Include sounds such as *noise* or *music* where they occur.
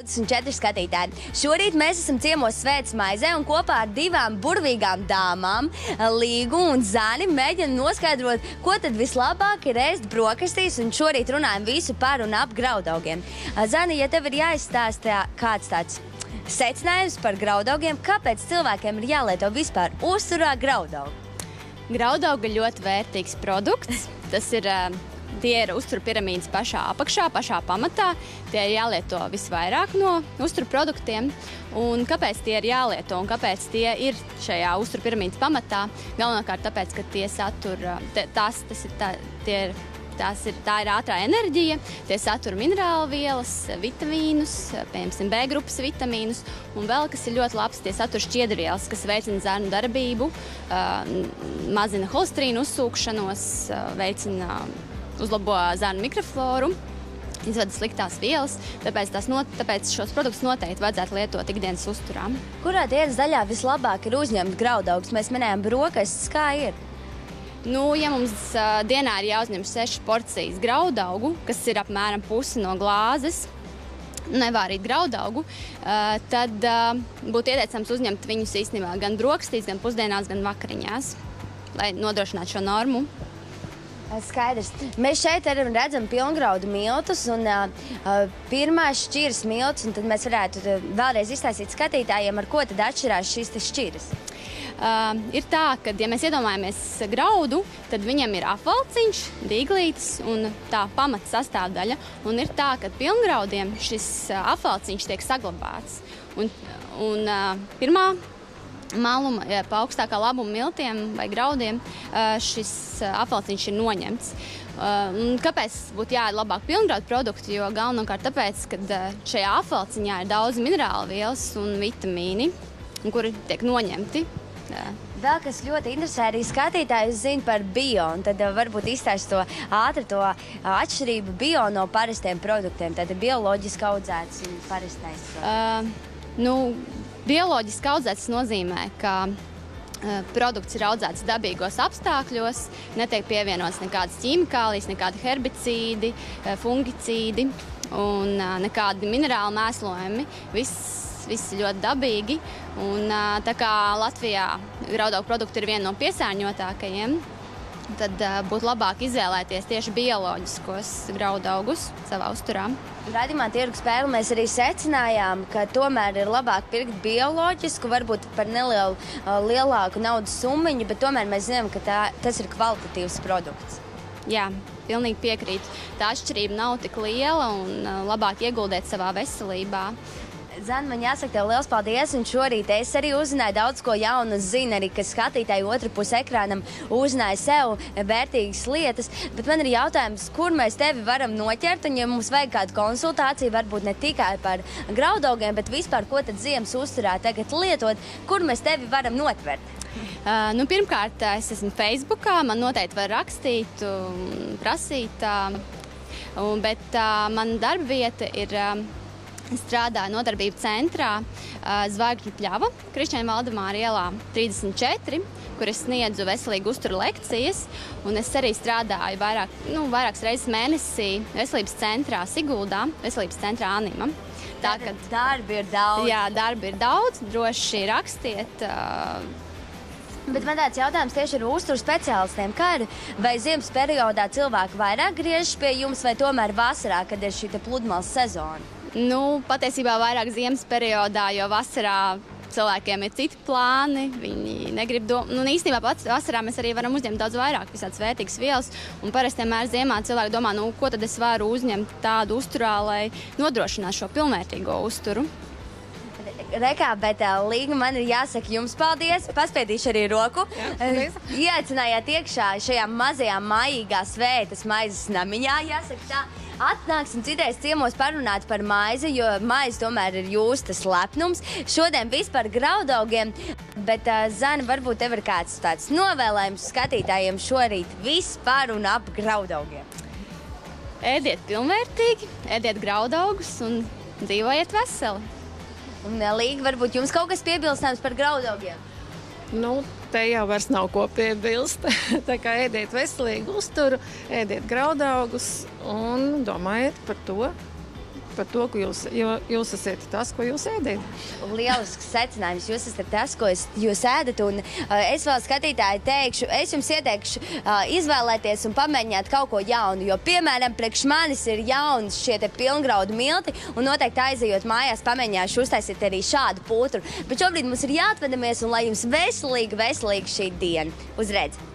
24 skatītāji. Šorīt mēs esam ciemos Svētas maizē un kopā ar divām burvīgām dāmām, Līgu un Zani, mēģinam noskaidrot, ko tad vislabāk ir ēst brokastīs, un šorīt runājam visu par un ap graudaugiem. Zani, ja tev ir jāizstāsta kāds tāds secinājums par graudaugiem, kāpēc cilvēkiem ir jālieto vispār uzturā graudaugu? Graudauga ļoti vērtīgs produkts. Tas ir uh, Tie ir uzturu piramīdas pašā apakšā, pašā pamatā. Tie ir jālieto visvairāk no uzturu produktiem. Un kāpēc tie ir jālieto un kāpēc tie ir šajā uzturu piramīdas pamatā? Galvenokārt tāpēc, ka tie satur, tās, tas ir, tā, tie ir Tās ir, tā ir ātrā enerģija, tie satur minerālu vielas, vitamīnus, piemēram, B grupas vitamīnus. Un vēl kas ir ļoti labs, tie satur šķiedrvielas, kas veicina zarnu darbību, mazina holesterīnu uzsūkšanos, veicina uzlabo zārnu mikrofloru. Izvada sliktās vielas, tāpēc, not, tāpēc šos produktus noteikti vajadzētu lietot ikdienas uzturā. Kurā dienas daļā vislabāk ir uzņemt graudaugus? Mēs minējām brokastis, kā ir. Nu, ja mums uh, dienā ir jāuzņem 6 porcijas graudaugu, kas ir apmēram pusi no glāzes, nevārīt graudaugu, uh, tad uh, būtu ieteicams uzņemt viņus īstenībā gan brokastīs, gan pusdienās, gan vakariņās, lai nodrošinātu šo normu. Skaidrs. Mēs šeit arī redzam pilngraudu miltus un uh, pirmās šķiras miltus, un tad mēs varētu vēlreiz izstāstīt skatītājiem, ar ko tad atšķirās šīs šķiras. Uh, ir tā, ka, ja mēs iedomājamies graudu, tad viņam ir apvalciņš, dīglītis un tā pamata sastāvdaļa. Un ir tā, ka pilngraudiem šis apvalciņš tiek saglabāts. Un, un, uh, pirmā maluma, pa augstākā labuma miltiem vai graudiem šis apelsīns ir noņemts. Kāpēc būtu jāiet labāk pilngraudu produkti? Jo galvenokārt tāpēc, ka šajā apelsīnā ir daudz minerālu vielas un vitamīni, kuri tiek noņemti. Vēl kas ļoti interesē arī skatītājus zina par bio, un tad varbūt izstāst to ātri to atšķirību bio no parastiem produktiem. Tad bioloģiski audzēts un parastais. Uh, nu, Bioloģiski audzēts nozīmē, ka uh, produkts ir audzēts dabīgos apstākļos, netiek pievienots nekādas ķīmikālijas, nekādi herbicīdi, fungicīdi un uh, nekādi minerāli mēslojumi. Viss, viss ļoti dabīgi. Un, tā kā Latvijā graudaugu produkti ir viena no piesārņotākajiem, tad būtu labāk izvēlēties tieši bioloģiskos graudaugus savā uzturā. Radījumā tirgus spēle mēs arī secinājām, ka tomēr ir labāk pirkt bioloģisku, varbūt par nelielu lielāku naudas summu, bet tomēr mēs zinām, ka tā, tas ir kvalitatīvs produkts. Jā, pilnīgi piekrītu. Tā atšķirība nav tik liela un labāk ieguldīt savā veselībā. Zana, man jāsaka, tev liels paldies. Un šorīt es arī uzzināju daudz ko jaunu. Zinu arī, ka skatītāji otru pusi ekrānam uzzināja sev vērtīgas lietas. Bet man ir jautājums, kur mēs tevi varam noķert. Un, ja mums vajag kādu konsultāciju, varbūt ne tikai par graudaugiem, bet vispār, ko tad ziemas uzturā tagad lietot, kur mēs tevi varam notvert. Uh, nu, pirmkārt, es esmu Facebook. Man noteikti var rakstīt, prasīt. Uh, un, bet uh, mana darba vieta ir. Uh, strādāju nodarbību centrā Zvaigžņu pļava, Krišņēna Valdemāra ielā 34, kur es sniedzu veselīgu uzturu lekcijas. Un es arī strādāju vairāk, nu, vairākas reizes mēnesī veselības centrā Siguldā, veselības centrā Anima. Tā kā darbi ir daudz. Jā, darbi ir daudz, droši rakstiet. Uh, Bet man tāds jautājums tieši ar uzturu speciālistiem. Kā ir, vai ziemas periodā cilvēki vairāk griežas pie jums, vai tomēr vasarā, kad ir šī pludmales sezona? Nu, patiesībā vairāk ziemas periodā, jo vasarā cilvēkiem ir citi plāni. Viņi negrib domāt, nu, īstenībā pats vasarā mēs arī varam uzņemt daudz vairāk visādas vērtīgas vielas. Un parasti vienmēr ziemā cilvēki domā, nu, ko tad es varu uzņemt tādu uzturā, lai nodrošinātu šo pilnvērtīgo uzturu. Rekā, bet uh, Līga, man ir jāsaka jums paldies. Paspētīšu arī roku. Ieaicinājāt iekšā šajā mazajā maigā svētas maizes namiņā, jāsaka tā. Atnāksim citreiz ciemos parunāt par maizi, jo maize tomēr ir jūsu tas lepnums. Šodien vispār graudaugiem, bet uh, Zana, varbūt tev ir kāds tāds novēlējums skatītājiem šorīt vispār un ap graudaugiem. Ēdiet pilnvērtīgi, ēdiet graudaugus un dzīvojiet veseli. Un Līga, varbūt jums kaut kas piebilstams par graudaugiem? Nu, te jau vairs nav ko piebilst. *laughs* Tā kā ēdiet veselīgu uzturu, ēdiet graudaugus un domājiet par to, par to, ka jūs, jūs esat tas, ko jūs ēdat. Lielisks secinājums. Jūs esat tas, ko es, jūs ēdat. Un, uh, es vēl skatītāji teikšu, es jums ieteikšu uh, izvēlēties un pamēģināt kaut ko jaunu. Jo, piemēram, priekš manis ir jauns šie pilngraudu milti, un noteikti aizejot mājās, pamēģināšu uztaisīt arī šādu putru. Bet šobrīd mums ir jāatvedamies, un lai jums veselīgi, veselīgi šī diena. Uzredz!